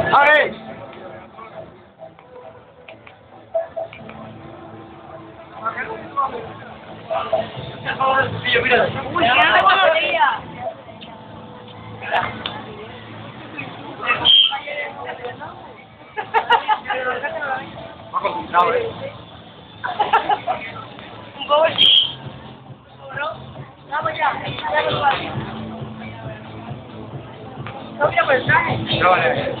Hey! Uy, mira la batería. Un gol. Vamos ya, ya lo No mira mensaje.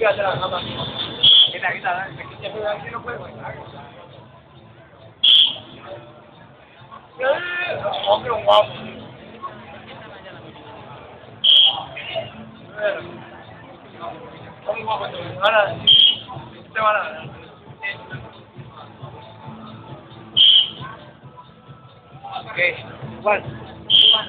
Quédate la gama. Quita, quita, dale. Aquí no puedo entrar. Hombre, un guapo. Hombre, guapo. Ahora, te van a dar. Okay. One. One.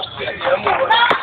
啊！